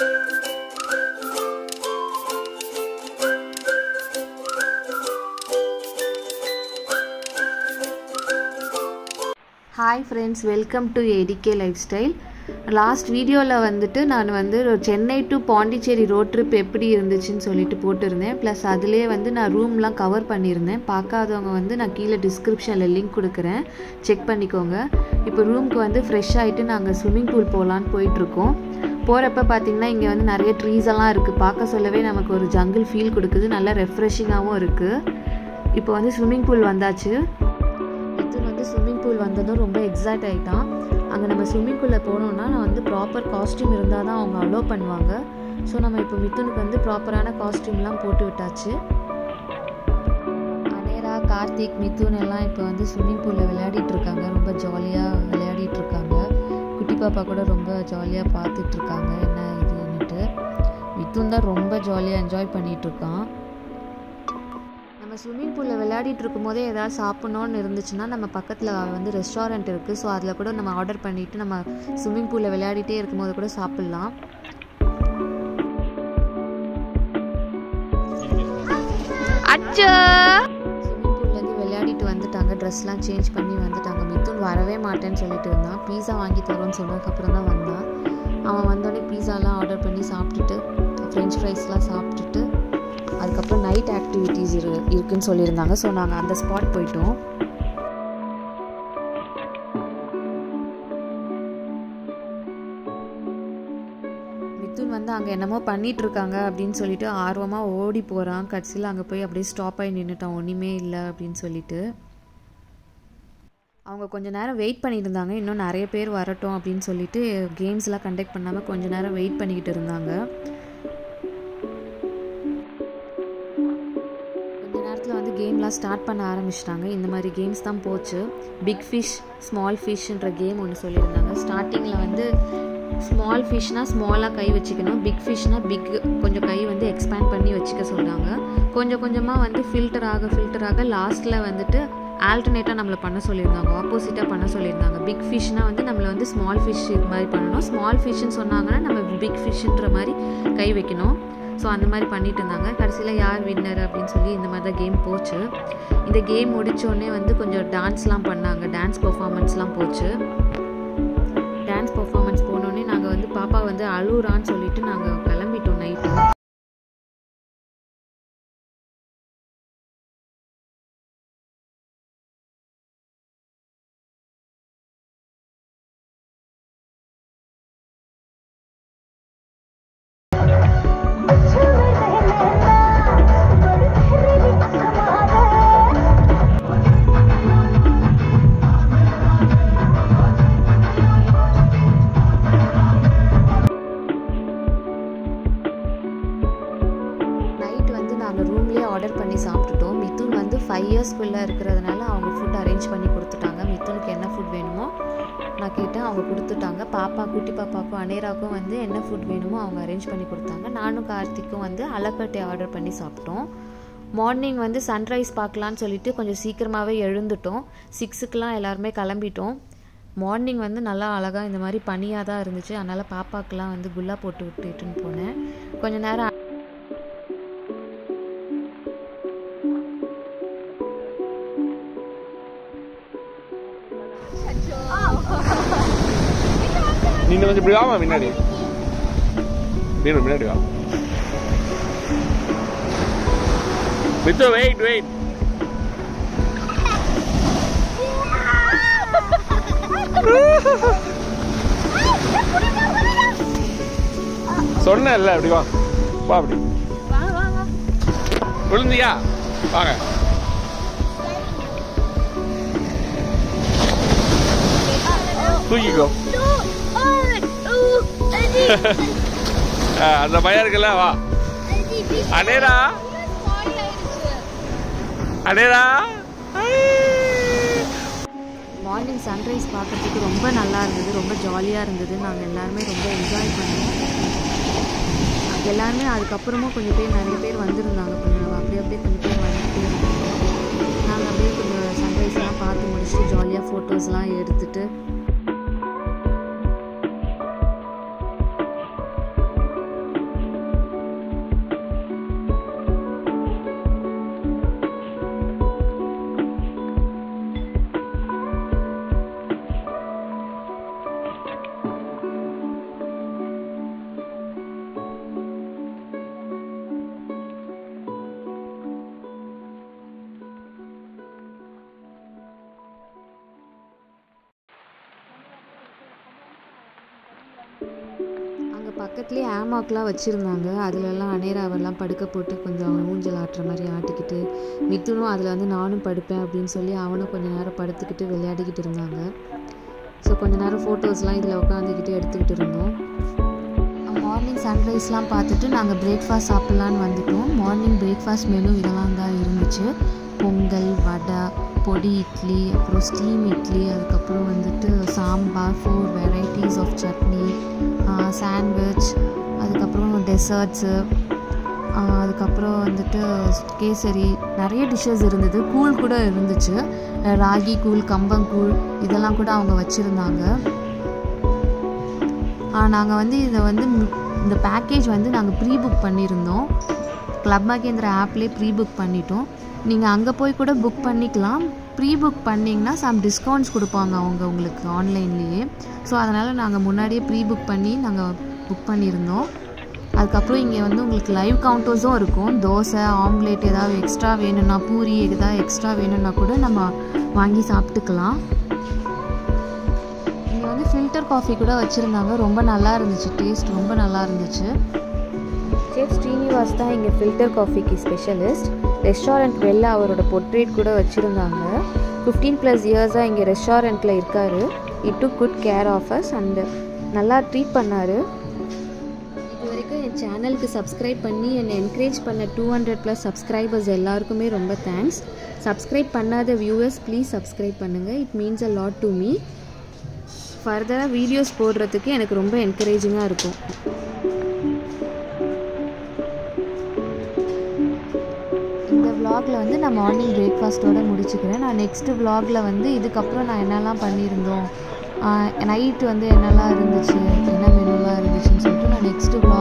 Hi friends welcome to ATK life style last வீடியோவில் வந்துட்டு நான் வந்து Chennai to Pondicherry road trip எப்படி இருந்துச்சுன்னு சொல்லிட்டு போட்டிருந்தேன். ப்ளஸ் அதிலே வந்து நான் ரூம்லாம் கவர் பண்ணியிருந்தேன். பார்க்காதவங்க வந்து நான் கீழே டிஸ்கிரிப்ஷனில் லிங்க் கொடுக்குறேன். செக் பண்ணிக்கோங்க. இப்போ ரூம்க்கு வந்து ஃப்ரெஷ் ஆகிட்டு நாங்கள் ஸ்விம்மிங் பூல் போகலான்னு போயிட்டுருக்கோம் போகிறப்ப பார்த்தீங்கன்னா இங்கே வந்து நிறைய ட்ரீஸ் எல்லாம் இருக்குது பார்க்க சொல்லவே நமக்கு ஒரு ஜங்கிள் ஃபீல் கொடுக்குது. நல்லா ரெஃப்ரெஷிங்காகவும் இருக்குது இப்போ வந்து ஸ்விம்மிங் பூல் வந்தாச்சு. மித்துன் வந்து ஸ்விம்மிங் பூல் வந்ததும் ரொம்ப எக்ஸைட் ஆகிட்டான் அங்கே நம்ம ஸ்விம்மிங் பூலில் போனோம்னா நான் வந்து ப்ராப்பர் காஸ்ட்யூம் இருந்தால் தான் அவங்க அலோவ் பண்ணுவாங்க. ஸோ நம்ம இப்போ மித்துனுக்கு வந்து ப்ராப்பரான காஸ்ட்யூம்லாம் போட்டு விட்டாச்சு. அனேரா கார்த்திக் மிதுன் எல்லாம் இப்போ வந்து ஸ்விம்மிங் பூலில் விளையாடிட்டு இருக்காங்க. ரொம்ப ஜாலியாக பாப்பா கூட ரொம்ப ஜாலியாக பார்த்துட்ருக்காங்க என்ன இதுன்னுட்டு மிதுன் தான் ரொம்ப ஜாலியாக என்ஜாய் பண்ணிகிட்ருக்கான் நம்ம ஸ்விம்மிங் பூலில் விளையாடிட்டு இருக்கும்போதே ஏதாவது சாப்பிட்ணுன்னு இருந்துச்சுன்னா நம்ம பக்கத்தில் வந்து ரெஸ்டாரண்ட் இருக்குது ஸோ அதில் கூட நம்ம ஆர்டர் பண்ணிவிட்டு நம்ம ஸ்விம்மிங் பூலில் விளையாடிட்டே இருக்கும்போது கூட சாப்பிட்லாம். அச்சோ! பண்ணிட்டு வந்துட்டாங்க. ட்ரெஸ்லாம் சேஞ்ச் பண்ணி வந்துட்டாங்க. மிதுன் வரவே மாட்டேன்னு சொல்லிட்டு இருந்தான். பீஸா வாங்கி தரோன்னு சொன்னதுக்கப்புறம் தான் வந்தான். அவன் வந்தோடனே பீஸாலாம் ஆர்டர் பண்ணி சாப்பிட்டுட்டு ஃப்ரெஞ்ச் ஃப்ரைஸ்லாம் சாப்பிட்டுட்டு அதுக்கப்புறம் நைட் ஆக்டிவிட்டீஸ் இரு இருக்குதுன்னு சொல்லியிருந்தாங்க. ஸோ நாங்கள் அந்த ஸ்பாட் போயிட்டோம். மிதுன் வந்து அங்கே என்னமோ பண்ணிட்டு இருக்காங்க அப்படின்னு சொல்லிட்டு ஆர்வமாக ஓடி போகிறான் கடைசியில் அங்கே போய் அப்படியே ஸ்டாப் ஆகி நின்றுட்டான் ஒன்றுமே இல்லை அப்படின்னு சொல்லிட்டு. அவங்க கொஞ்ச நேரம் வெயிட் பண்ணியிருந்தாங்க இன்னும் நிறைய பேர் வரட்டும் அப்படின்னு சொல்லிட்டு கேம்ஸ்லாம் கண்டக்ட் பண்ணாமல் கொஞ்ச நேரம் வெயிட் பண்ணிக்கிட்டு இருந்தாங்க. கொஞ்ச நேரத்தில் வந்து கேம்லாம் ஸ்டார்ட் பண்ண ஆரம்பிச்சிட்டாங்க. இந்த மாதிரி கேம்ஸ் தான் போச்சு. பிக் ஃபிஷ் ஸ்மால் ஃபிஷ்ன்ற கேம் ஒன்று சொல்லியிருந்தாங்க. ஸ்டார்டிங்கில் வந்து ஸ்மால் ஃபிஷ்னால் ஸ்மாலாக கை வச்சுக்கணும். பிக் ஃபிஷ்னால் பிக் கொஞ்சம் கை வந்து எக்ஸ்பேண்ட் பண்ணி வச்சுக்க சொல்கிறாங்க கொஞ்சம் கொஞ்சமாக வந்து ஃபில்டர் ஆக ஃபில்டர் ஆக லாஸ்ட்டில் வந்துட்டு ஆல்டர்னேட்டாக நம்மளை பண்ண சொல்லியிருந்தாங்க. ஆப்போசிட்டாக பண்ண சொல்லியிருந்தாங்க. பிக் ஃபிஷ்னால் வந்து நம்மளை வந்து ஸ்மால் ஃபிஷ் இது மாதிரி பண்ணணும். ஸ்மால் ஃபிஷ்னு சொன்னாங்கன்னா நம்ம பிக் ஃபிஷ்ன்ற மாதிரி கை வைக்கணும். ஸோ அந்த மாதிரி பண்ணிட்டு இருந்தாங்க. கடைசியில் யார் வின்னர் அப்படின்னு சொல்லி இந்த மாதிரி தான் கேம் போச்சு. இந்த கேம் முடித்தோடனே வந்து கொஞ்சம் டான்ஸ்லாம் பண்ணாங்க. டான்ஸ் பர்ஃபார்மன்ஸ்லாம் போச்சு. டான்ஸ் பர்ஃபார்ம் வந்து அழுகுறான்னு சொல்லிட்டு நாங்கள் சாப்பிட்டுட்டோம். மிதுன் வந்து ஃபைவ் இயர்ஸ்குள்ளே இருக்கிறதுனால அவங்க ஃபுட் அரேஞ்ச் பண்ணி கொடுத்துட்டாங்க. மிதுனுக்கு என்ன ஃபுட் வேணுமோ நான் கேட்டேன். அவங்க கொடுத்துட்டாங்க. பாப்பா குட்டி பாப்பாவுக்கும் அனேராக்கும் வந்து என்ன ஃபுட் வேணுமோ அவங்க அரேஞ்ச் பண்ணி கொடுத்தாங்க. நானும் கார்த்திக்கும் வந்து அலக்கட்டை ஆர்டர் பண்ணி சாப்பிட்டோம். மார்னிங் வந்து சன்ரைஸ் பார்க்கலான்னு சொல்லிட்டு கொஞ்சம் சீக்கிரமாகவே எழுந்துட்டோம். சிக்ஸுக்கெலாம் எல்லாருமே கிளம்பிட்டோம். மார்னிங் வந்து நல்லா அழகாக இந்த மாதிரி பனியாக தான் இருந்துச்சு. அதனால் பாப்பாக்கெலாம் வந்து குல்லா போட்டு விட்டுட்டுன்னு போனேன். கொஞ்சம் நேரம் கொஞ்சம் இப்படி வாமா முன்னாடி மீன் முன்னாடி வா. மித்து வெயிட் வெயிட் சொன்னேன்ல அப்படி வா. வா அப்படி. விழுந்தியா? வாங்க. தூக்கிக்கோ. அந்த பையன் இருக்குல்ல வா. அனேரா அனேரா மார்னிங் சன்ரைஸ் பார்க்கறதுக்கு ரொம்ப நல்லா இருந்தது ரொம்ப ஜாலியாக இருந்தது. நாங்கள் எல்லாருமே ரொம்ப என்ஜாய் பண்ணோம். எல்லாருமே அதுக்கப்புறமா கொஞ்சம் பேர் நிறைய பேர் வந்திருந்தாங்க. கொஞ்சம் அப்படியே அப்படியே கொஞ்சம் பேர் வந்துட்டே இருந்தாங்க நாங்கள் அப்படியே கொஞ்சம் சன்ரைஸ்லாம் பார்த்து முடிச்சுட்டு ஜாலியாக ஃபோட்டோஸ்லாம் எடுத்துகிட்டு பக்கத்துலேயே ஆமாக்லாம் வச்சுருந்தாங்க. அதிலெல்லாம் அநேராவெல்லாம் படுக்க போட்டு கொஞ்சம் அவன் ஊஞ்சல் ஆட்டுற மாதிரி ஆட்டிக்கிட்டு மித்துனும் அதில் வந்து நானும் படுப்பேன் அப்படின்னு சொல்லி அவனும் கொஞ்ச நேரம் படுத்துக்கிட்டு விளையாடிக்கிட்டு இருந்தாங்க. ஸோ கொஞ்ச நேரம் ஃபோட்டோஸ்லாம் இதில் உட்காந்துக்கிட்டு எடுத்துக்கிட்டு இருந்தோம். மார்னிங் சன்ரைஸ்லாம் பார்த்துட்டு நாங்கள் பிரேக்ஃபாஸ்ட் சாப்பிட்லான்னு வந்துட்டோம். மார்னிங் பிரேக்ஃபாஸ்ட் மெனு இதெல்லாம் தான் இருந்துச்சு. பொங்கல் வடை பொடி இட்லி அப்புறம் ஸ்டீம் இட்லி அதுக்கப்புறம் வந்துட்டு sambar four varieties of chutney sandwich அதுக்கப்புறம் டெசர்ட்ஸு அதுக்கப்புறம் வந்துட்டு கேசரி நிறைய டிஷ்ஷஸ் இருந்தது. கூழ் கூட இருந்துச்சு. ராகி கூழ் கம்பங்கூழ் இதெல்லாம் கூட அவங்க வச்சுருந்தாங்க. நாங்கள் வந்து இதை வந்து இந்த பேக்கேஜ் வந்து நாங்கள் ப்ரீ புக் பண்ணியிருந்தோம். கிளப் மகேந்திரா ஆப்லேயே ப்ரீ புக் பண்ணிட்டோம். நீங்கள் அங்கே போய் கூட புக் பண்ணிக்கலாம். ப்ரீ புக் பண்ணிங்கன்னா சம் டிஸ்கவுண்ட்ஸ் கொடுப்பாங்க அவங்க உங்களுக்கு ஆன்லைன்லேயே ஸோ அதனால் நாங்கள் முன்னாடியே ப்ரீ புக் பண்ணி நாங்கள் புக் பண்ணியிருந்தோம். அதுக்கப்புறம் இங்கே வந்து உங்களுக்கு லைவ் கவுண்டர்ஸும் இருக்கும். தோசை ஆம்லேட் ஏதாவது எக்ஸ்ட்ரா வேணும்னா பூரி ஏதாவது எக்ஸ்ட்ரா வேணும்னா கூட நம்ம வாங்கி சாப்பிட்டுக்கலாம். இங்கே வந்து ஃபில்டர் காஃபி கூட வச்சுருந்தாங்க. ரொம்ப நல்லா இருந்துச்சு. டேஸ்ட் ரொம்ப நல்லா இருந்துச்சு. செஃப் ஸ்ரீனிவாஸ் தான் இங்கே ஃபில்டர் காஃபிக்கு ஸ்பெஷலிஸ்ட் ரெஸ்டாரண்ட் வெளில அவரோட பொர்ட்ரேட் கூட வச்சுருந்தாங்க. ஃபிஃப்டீன் ப்ளஸ் இயர்ஸாக இங்கே ரெஸ்டாரண்ட்டில் இருக்கார். It took good care of us and நல்லா ட்ரீட் பண்ணார். இது வரைக்கும் என் சேனலுக்கு சப்ஸ்கிரைப் பண்ணி என்னை என்கரேஜ் பண்ண டூ ஹண்ட்ரட் ப்ளஸ் சப்ஸ்கிரைபர்ஸ் எல்லாருக்குமே ரொம்ப தேங்க்ஸ் சப்ஸ்கிரைப் பண்ணாத வியூவர்ஸ் ப்ளீஸ் சப்ஸ்கிரைப் பண்ணுங்கள் it means a lot to me ஃபர்தராக வீடியோஸ் போடுறதுக்கு எனக்கு ரொம்ப என்கரேஜிங்காக இருக்கும். விலாகில் வந்து நான் மார்னிங் பிரேக்ஃபாஸ்ட்டோடு முடிச்சுக்கிறேன். நான் நெக்ஸ்ட்டு விலாகில் வந்து இதுக்கப்புறம் நான் என்னெல்லாம் பண்ணியிருந்தோம் நைட்டு வந்து என்னெல்லாம் இருந்துச்சு என்ன மெனுலாம் இருந்துச்சுன்னு சொல்லிட்டு நான் நெக்ஸ்ட்டு க்ளாக்